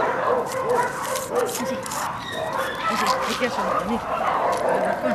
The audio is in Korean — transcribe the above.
다시 다시 백개선 많이 여러분